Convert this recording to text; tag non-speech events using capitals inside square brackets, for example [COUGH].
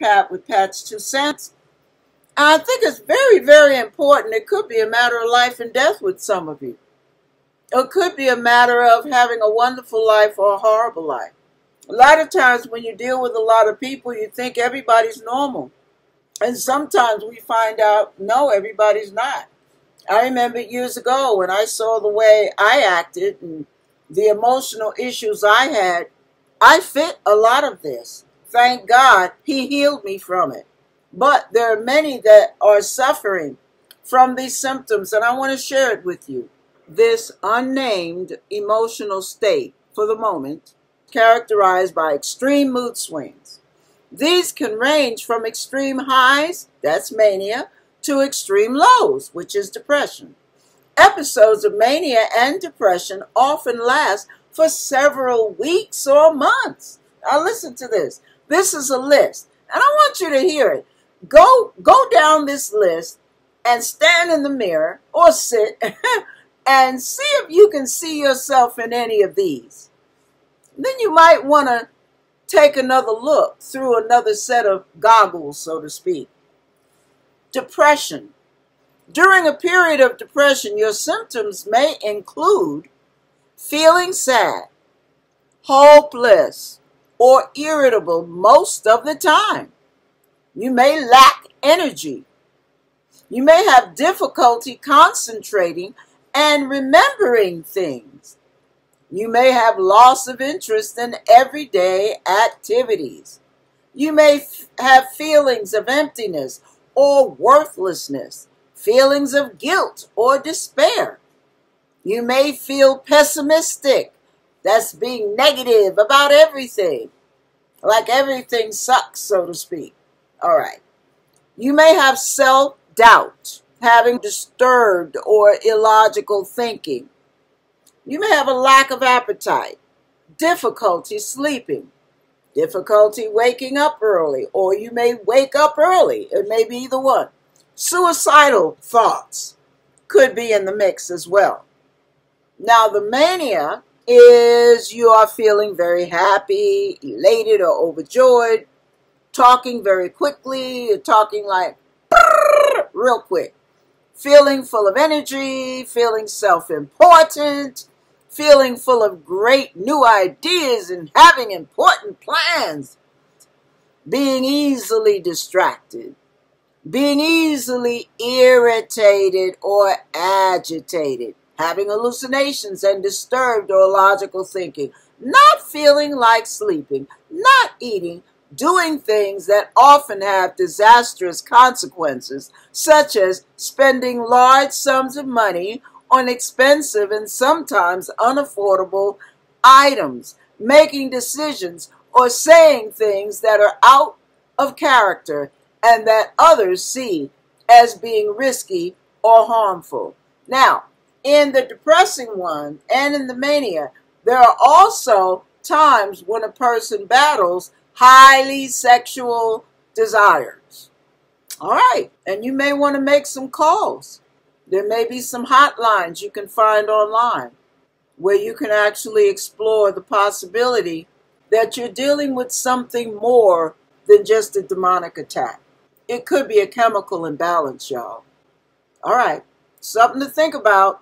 Pat with Pat's Two Cents. I think it's very, very important. It could be a matter of life and death with some of you. It could be a matter of having a wonderful life or a horrible life. A lot of times when you deal with a lot of people, you think everybody's normal. And sometimes we find out, no, everybody's not. I remember years ago when I saw the way I acted and the emotional issues I had, I fit a lot of this. Thank God he healed me from it. But there are many that are suffering from these symptoms, and I want to share it with you. This unnamed emotional state, for the moment, characterized by extreme mood swings. These can range from extreme highs, that's mania, to extreme lows, which is depression. Episodes of mania and depression often last for several weeks or months. Now listen to this. This is a list, and I want you to hear it. Go go down this list and stand in the mirror or sit [LAUGHS] and see if you can see yourself in any of these. Then you might want to take another look through another set of goggles, so to speak. Depression. During a period of depression, your symptoms may include feeling sad, hopeless, or irritable most of the time. You may lack energy. You may have difficulty concentrating and remembering things. You may have loss of interest in everyday activities. You may have feelings of emptiness or worthlessness, feelings of guilt or despair. You may feel pessimistic, that's being negative about everything, like everything sucks, so to speak. All right. You may have self doubt, having disturbed or illogical thinking. You may have a lack of appetite, difficulty sleeping, difficulty waking up early, or you may wake up early. It may be either one. Suicidal thoughts could be in the mix as well. Now, the mania is you are feeling very happy, elated, or overjoyed, talking very quickly, you're talking like real quick, feeling full of energy, feeling self important, feeling full of great new ideas and having important plans, being easily distracted, being easily irritated or agitated, having hallucinations and disturbed or illogical thinking, not feeling like sleeping, not eating, doing things that often have disastrous consequences, such as spending large sums of money on expensive and sometimes unaffordable items, making decisions or saying things that are out of character and that others see as being risky or harmful. Now, in the depressing one and in the mania, there are also times when a person battles highly sexual desires. All right, and you may want to make some calls. There may be some hotlines you can find online where you can actually explore the possibility that you're dealing with something more than just a demonic attack. It could be a chemical imbalance, y'all. All right, something to think about.